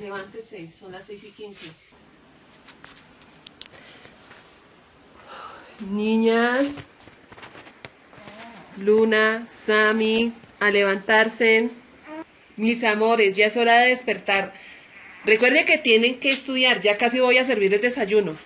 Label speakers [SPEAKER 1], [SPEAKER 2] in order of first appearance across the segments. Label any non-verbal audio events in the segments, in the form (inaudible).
[SPEAKER 1] Levántese, son las 6 y 15. Niñas, Luna, Sammy, a levantarse. Mis amores, ya es hora de despertar. Recuerde que tienen que estudiar, ya casi voy a servir el desayuno.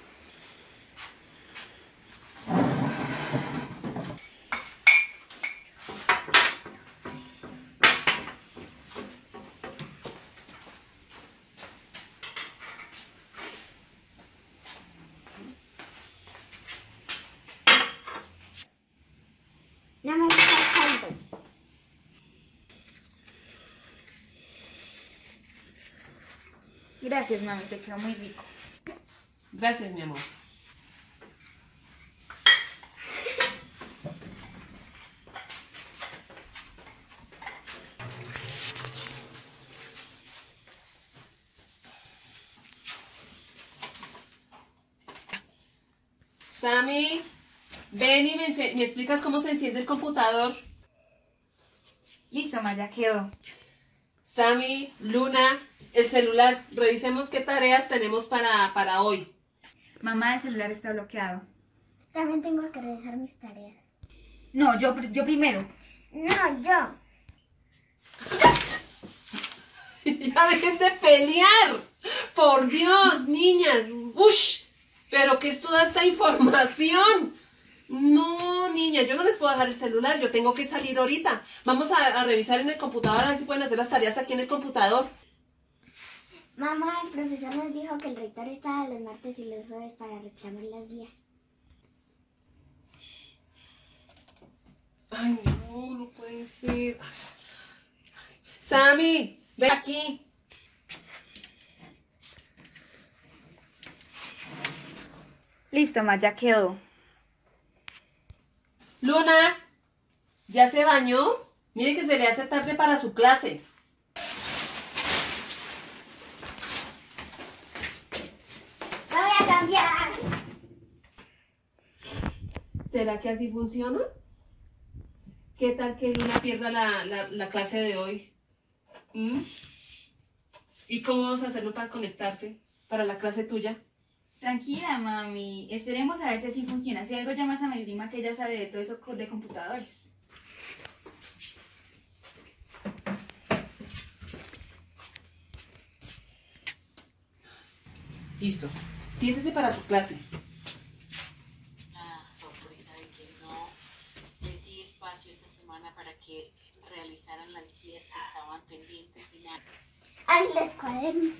[SPEAKER 2] No me gusta el caldo.
[SPEAKER 3] Gracias, mami, te quedó muy rico.
[SPEAKER 1] Gracias, mi amor. Sammy, ven y me, me explicas cómo se enciende el computador.
[SPEAKER 3] Listo, mamá, ya quedó.
[SPEAKER 1] Sammy, Luna, el celular. Revisemos qué tareas tenemos para, para hoy.
[SPEAKER 3] Mamá, el celular está bloqueado.
[SPEAKER 2] También tengo que revisar mis tareas.
[SPEAKER 3] No, yo, yo primero.
[SPEAKER 2] No, yo. (laughs)
[SPEAKER 1] ya dejen de pelear. Por Dios, niñas. Ush. Pero ¿qué es toda esta información? No, niña, yo no les puedo dejar el celular, yo tengo que salir ahorita. Vamos a, a revisar en el computador a ver si pueden hacer las tareas aquí en el computador.
[SPEAKER 2] Mamá, el profesor nos dijo que el rector estaba los martes y los jueves para reclamar las guías.
[SPEAKER 1] Ay, no, no puede ser. Sammy, ven aquí.
[SPEAKER 3] Listo, mamá, ya quedó.
[SPEAKER 1] Luna, ¿ya se bañó? Mire que se le hace tarde para su clase.
[SPEAKER 2] ¡La voy a cambiar!
[SPEAKER 1] ¿Será que así funciona? ¿Qué tal que Luna pierda la, la- la clase de hoy? ¿Mm? ¿Y cómo vamos a hacerlo para conectarse para la clase tuya?
[SPEAKER 3] Tranquila, mami. Esperemos a ver si así funciona. Si algo llamas a mi prima que ella sabe de todo eso de computadores.
[SPEAKER 1] Listo. Siéntese para su clase.
[SPEAKER 4] la sorpresa de que no les di espacio esta semana para que realizaran las guías que estaban pendientes y nada.
[SPEAKER 2] ¡Ay, los cuadernos!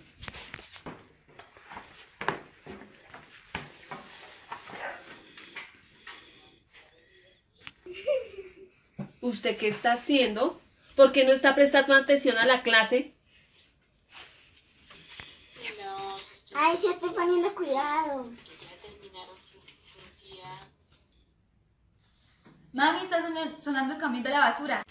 [SPEAKER 1] ¿Usted qué está haciendo? ¿Por qué no está prestando atención a la clase?
[SPEAKER 2] ¡Ay, sí estoy poniendo cuidado!
[SPEAKER 4] que ya terminaron su, su guía
[SPEAKER 3] Mami, está sona- sonando el camión de la basura.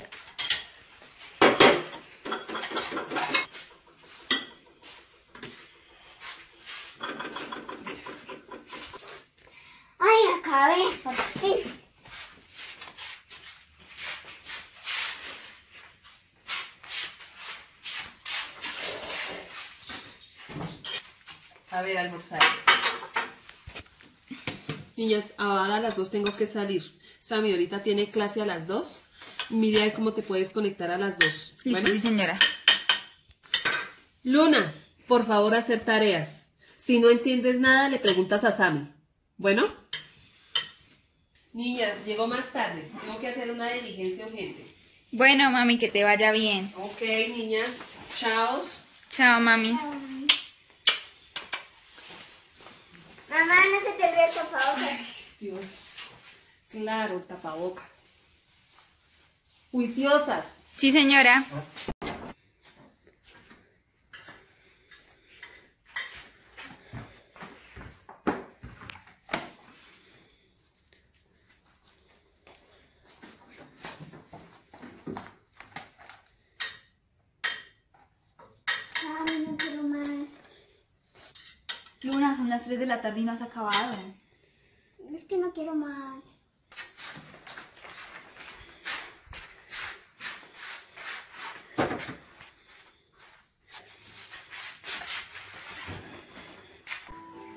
[SPEAKER 2] ¡Ay, acabé! Por fin.
[SPEAKER 1] A ver, almorzar. Niñas, ahora a las dos tengo que salir. Sammy, ahorita tiene clase a las dos. Mira cómo te puedes conectar a las dos.
[SPEAKER 3] Listo,
[SPEAKER 1] Bueno.
[SPEAKER 3] sí, señora.
[SPEAKER 1] Luna, por favor, hacer tareas. Si no entiendes nada, le preguntas a Sammy. ¿Bueno? Niñas, llegó más tarde. Tengo que hacer una diligencia urgente.
[SPEAKER 3] Bueno, mami, que te vaya bien.
[SPEAKER 1] Ok, niñas. Chao.
[SPEAKER 3] Chao, mami.
[SPEAKER 2] Mamá, no se te olvide el tapabocas.
[SPEAKER 1] Dios. Claro, el tapabocas. Juiciosas.
[SPEAKER 3] Sí, señora. Son las 3 de la tarde y no has acabado.
[SPEAKER 2] Es que no quiero más.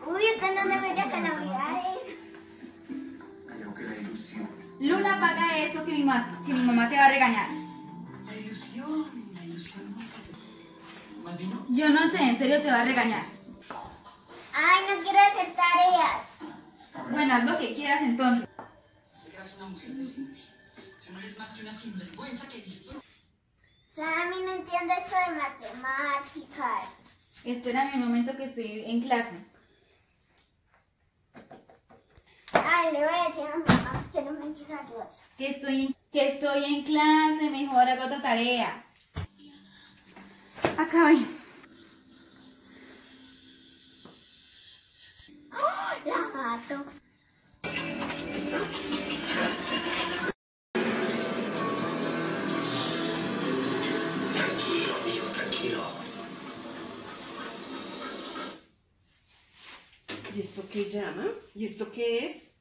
[SPEAKER 2] Uy, están dando muchas calamidades.
[SPEAKER 3] Luna, apaga eso que mi, ma- que mi mamá te va a regañar. Yo no sé, en serio te va a regañar.
[SPEAKER 2] No quiero hacer tareas.
[SPEAKER 3] Bueno, haz lo que quieras entonces.
[SPEAKER 2] Sammy no entiende esto de matemáticas.
[SPEAKER 3] Espérame un momento que estoy en clase.
[SPEAKER 2] Ay, le voy a decir a mi mamá que no me quiso ayudar.
[SPEAKER 3] Que estoy, que estoy en clase, mejor hago otra tarea. Acabé.
[SPEAKER 2] ¡Oh! La mato.
[SPEAKER 1] ¿Y esto qué llama? ¿Y esto qué es?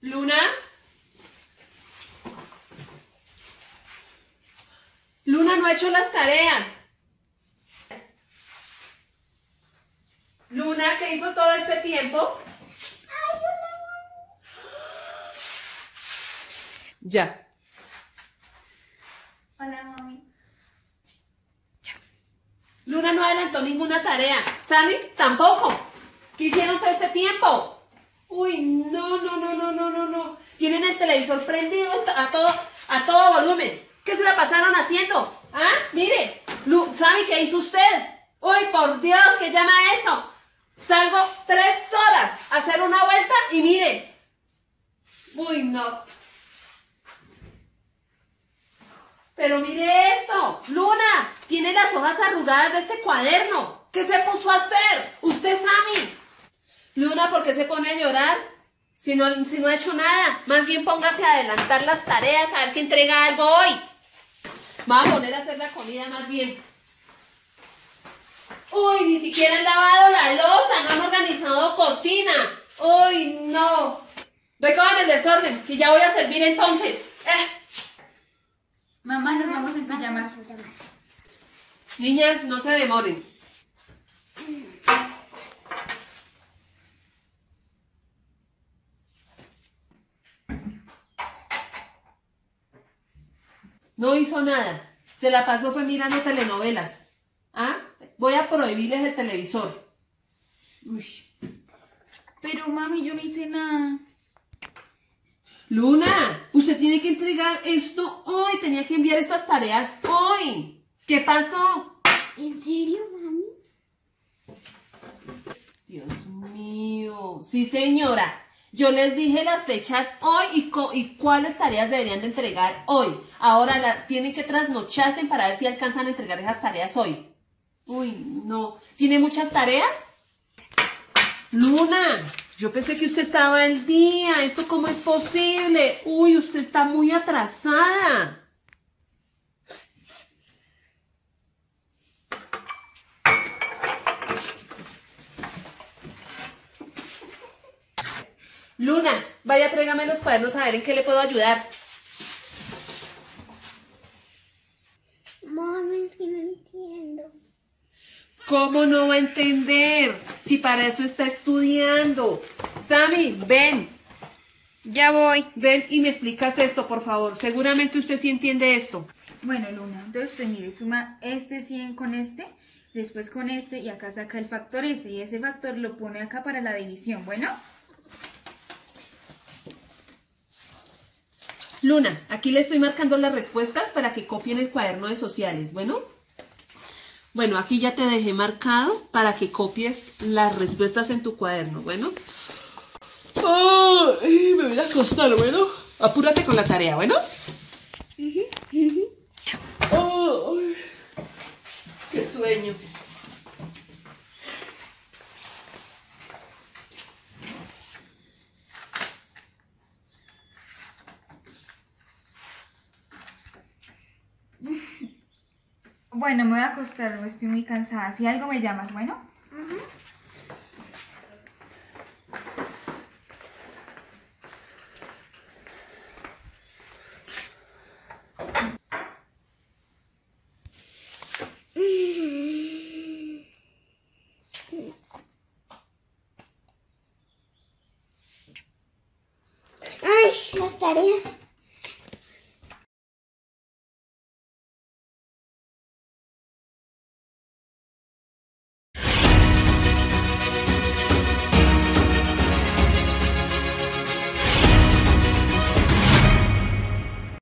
[SPEAKER 1] ¿Luna? Luna no ha hecho las tareas. Luna, ¿qué hizo todo este tiempo? Ya.
[SPEAKER 3] Hola, mami.
[SPEAKER 1] Luna no adelantó ninguna tarea. Sandy tampoco. ¿Qué hicieron todo este tiempo? Uy, no, no, no, no, no, no, no. Tienen el televisor prendido a todo, a todo volumen. ¿Qué se la pasaron haciendo? ¿Ah? Mire, Lu, Sammy, ¿qué hizo usted? Uy, por Dios, ¿qué llama esto? Salgo tres horas a hacer una vuelta y mire. Uy, no. Pero mire esto, Luna, tiene las hojas arrugadas de este cuaderno. ¿Qué se puso a hacer? Usted, Sammy. Luna, ¿por qué se pone a llorar? Si no, si no ha hecho nada. Más bien póngase a adelantar las tareas, a ver si entrega algo hoy. Voy a poner a hacer la comida más bien. Uy, ni siquiera han lavado la losa, no han organizado cocina. Uy, no. Recojan el desorden, que ya voy a servir entonces. Eh.
[SPEAKER 3] Mamá, nos vamos en pijama.
[SPEAKER 1] Niñas, no se demoren. No hizo nada. Se la pasó fue mirando telenovelas. ¿Ah? Voy a prohibirles el televisor. Uy.
[SPEAKER 3] Pero mami, yo no hice nada.
[SPEAKER 1] Luna, usted tiene que entregar esto hoy. Tenía que enviar estas tareas hoy. ¿Qué pasó?
[SPEAKER 2] ¿En serio, mami?
[SPEAKER 1] Dios mío. Sí, señora. Yo les dije las fechas hoy y, cuáles tareas deberían de entregar hoy. Ahora la, tienen que trasnocharse para ver si alcanzan a entregar esas tareas hoy. Uy, no. ¿Tiene muchas tareas? Luna, yo pensé que usted estaba al día. ¿Esto cómo es posible? Uy, usted está muy atrasada. Luna, vaya, tráigame los cuadernos a ver en qué le puedo ayudar.
[SPEAKER 2] Mami, es que no.
[SPEAKER 1] ¿Cómo no va a entender? Si para eso está estudiando. Sammy, ven,
[SPEAKER 3] Ya voy.
[SPEAKER 1] ven y me explicas esto, por favor. Seguramente usted sí entiende esto.
[SPEAKER 3] Bueno, Luna, entonces usted mire, suma este 100 con este, después con este y acá saca el factor este y ese factor lo pone acá para la división, ¿bueno?
[SPEAKER 1] Luna, aquí le estoy marcando las respuestas para que copien el cuaderno de sociales, ¿bueno? Bueno, aquí ya te dejé marcado para que copies las respuestas en tu cuaderno, ¿bueno? Ay, me voy a acostar, ¿bueno? Apúrate con la tarea, ¿bueno? Ay, qué sueño.
[SPEAKER 3] Bueno, me voy a acostar, estoy muy cansada. Si algo me llamas, ¿bueno?
[SPEAKER 2] Ay, las tareas.